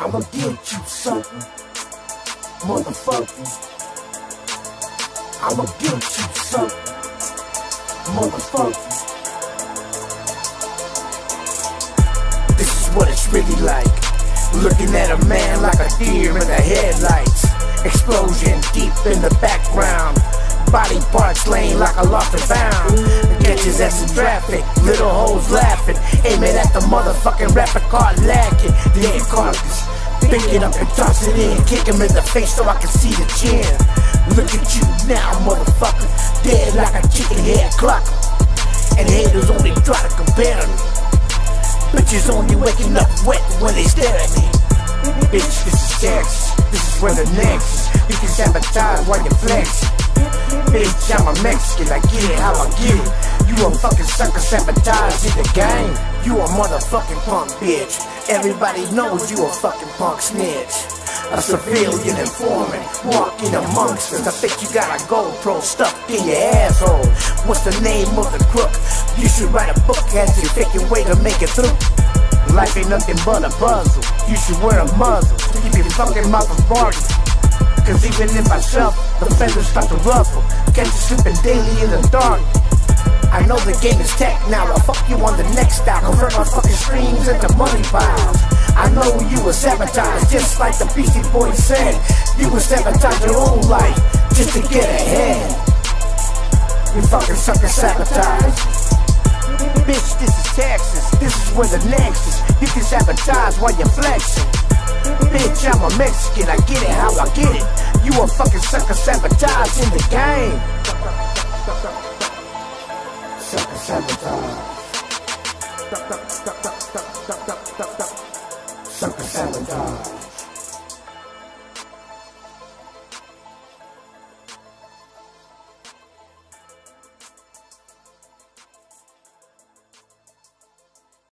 I'ma get you something, motherfucker. I'ma get you something, motherfucker. This is what it's really like. Looking at a man like a deer in the headlights. Explosion deep in the background. Body parts laying like a lost and found. Catches at some traffic, little hoes laughing. Aiming at the motherfucking rapper car lacking. The end carcass. Pick it up and toss it in. Kick him in the face so I can see the chin. Look at you now, motherfucker. Dead like a chicken head clock. And haters only try to compare me. Bitches only waking up wet when they stare at me. Bitch, this is Texas. This is where the next. You can sabotage while you flex. Bitch, I'm a Mexican. I get it how I get it. You a fucking sucker sabotage in the game. You a motherfucking punk bitch. Everybody knows you a fucking punk snitch. A civilian informant walking amongst us. I think you got a GoPro stuck in your asshole. What's the name of the crook? You should write a book as you your way to make it through. Life ain't nothing but a puzzle. You should wear a muzzle keep your fucking mouth from barking. Cause even if I shuffle, the feathers start to ruffle. Catch you slipping daily in the dark. I know the game is tech now. I'll fuck you on the next stop. Convert my fucking streams into money piles. I know you were sabotaged, just like the Beastie Boys said. You would sabotage your own life just to get ahead. You fucking sucker sabotage. Bitch, this is Texas. This is where the next is. You can sabotage while you're flexing. I'm a Mexican, I get it how I get it. You a fucking sucker sabotaging the game. Sucker sabotage. Sucker sabotage.